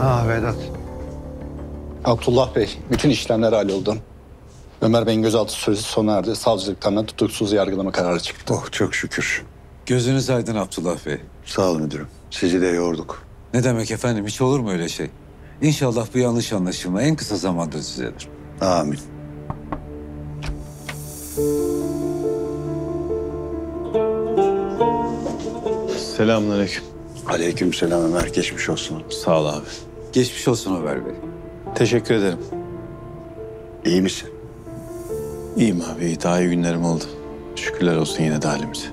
Ah Vedat. Abdullah Bey, bütün işlemler halloldu. Ömer Bey'in gözaltı süresi sona erdi. Savcılıktan da tutuksuz yargılama kararı çıktı. Oh çok şükür. Gözünüz aydın Abdullah Bey. Sağ ol müdürüm. Sizi de yorduk. Ne demek efendim hiç olur mu öyle şey? İnşallah bu yanlış anlaşılma en kısa zamanda düzelir. Amin. Selamünaleyküm. Aleyküm selam Ömer. Geçmiş olsun. Sağ ol abi. Geçmiş olsun Ömer Bey. Teşekkür ederim. İyi misin? İyiyim abi. iyi. Daha iyi günlerim oldu. Şükürler olsun yine de halimize.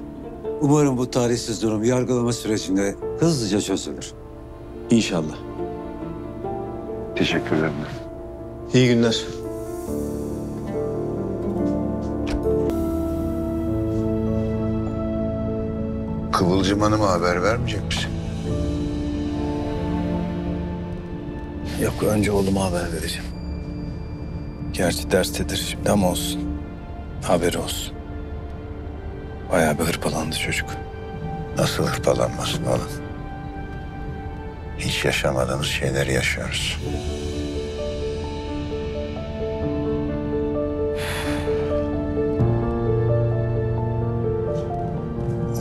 Umarım bu tarihsiz durum yargılama sürecinde hızlıca çözülür. İnşallah. Teşekkür ederim. İyi günler. Kıvılcım Hanım'a haber vermeyecek misin? Yok önce oğluma haber vereceğim. Gerçi derstedir şimdi ama olsun. Haberi olsun. Bayağı bir hırpalandı çocuk. Nasıl hırpalanmasın oğlum? Hiç yaşamadığımız şeyleri yaşıyoruz.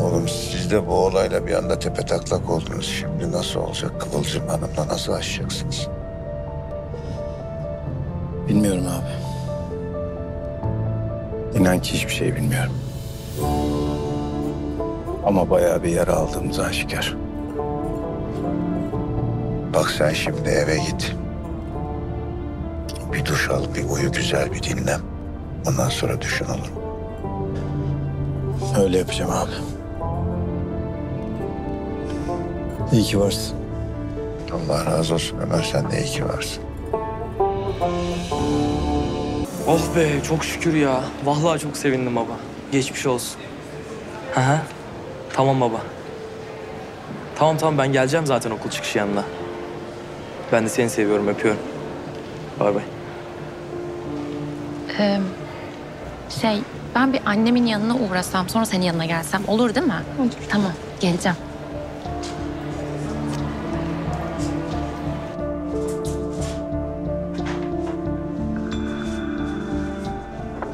Oğlum siz de bu olayla bir anda tepe taklak oldunuz. Şimdi nasıl olacak? Kıvılcım Hanım'la nasıl aşacaksınız? Bilmiyorum abi. İnan ki hiçbir şey bilmiyorum. Ama bayağı bir yara aldığımız aşikar. Bak sen şimdi eve git. Bir duş al, bir uyu, güzel bir dinlen. Ondan sonra düşün olur? Öyle yapacağım abi. İyi ki varsın. Allah razı olsun Ömer sen de iyi ki varsın. Oh be çok şükür ya. Vallahi çok sevindim baba. Geçmiş olsun. Hı hı. Tamam baba. Tamam tamam ben geleceğim zaten okul çıkışı yanına. Ben de seni seviyorum öpüyorum. Bay bay. Ee, şey, ben bir annemin yanına uğrasam, sonra senin yanına gelsem olur değil mi? Olur. Tamam, geleceğim.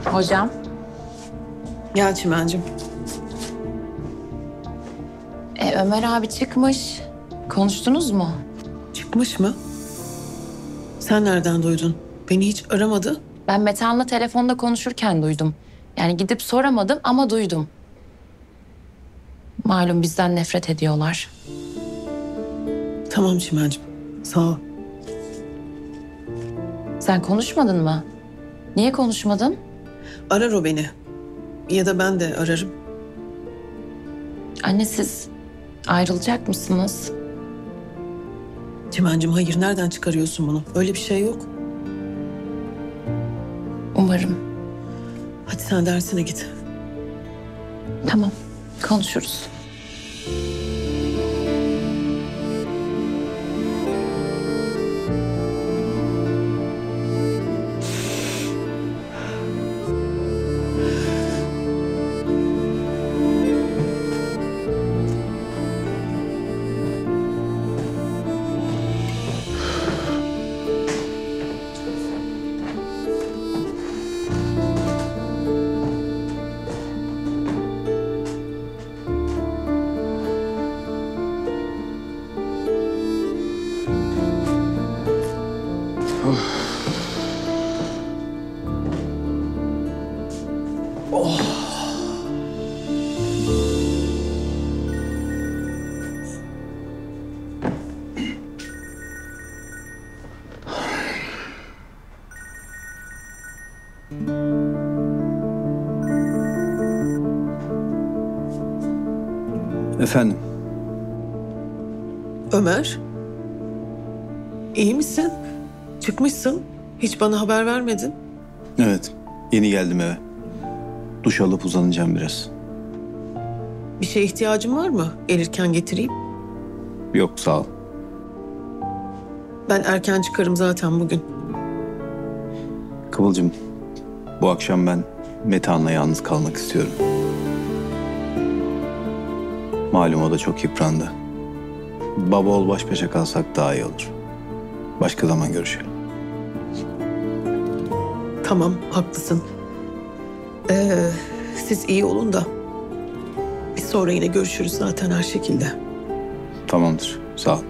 Hocam, Gel Çimen'cim. e, Ömer abi çıkmış. Konuştunuz mu? Çıkmış mı? Sen nereden duydun? Beni hiç aramadı. Ben Metehan'la telefonda konuşurken duydum. Yani gidip soramadım ama duydum. Malum bizden nefret ediyorlar. Tamam Çimen'cim. Sağ ol. Sen konuşmadın mı? Niye konuşmadın? Arar o beni. Ya da ben de ararım. Anne siz ayrılacak mısınız? Çimen'cim hayır nereden çıkarıyorsun bunu? Öyle bir şey yok. Umarım. Hadi sen dersine git. Tamam, konuşuruz. Efendim? Ömer. İyi misin? Çıkmışsın. Hiç bana haber vermedin. Evet. Yeni geldim eve. Duş alıp uzanacağım biraz. Bir şeye ihtiyacın var mı? Gelirken getireyim. Yok sağ ol. Ben erken çıkarım zaten bugün. Kıvılcım, bu akşam ben Metehan'la yalnız kalmak istiyorum. Malum o da çok yıprandı. Baba ol baş başa kalsak daha iyi olur. Başka zaman görüşelim. Tamam, haklısın. Ee, siz iyi olun da biz sonra yine görüşürüz zaten her şekilde. Tamamdır. Sağ ol.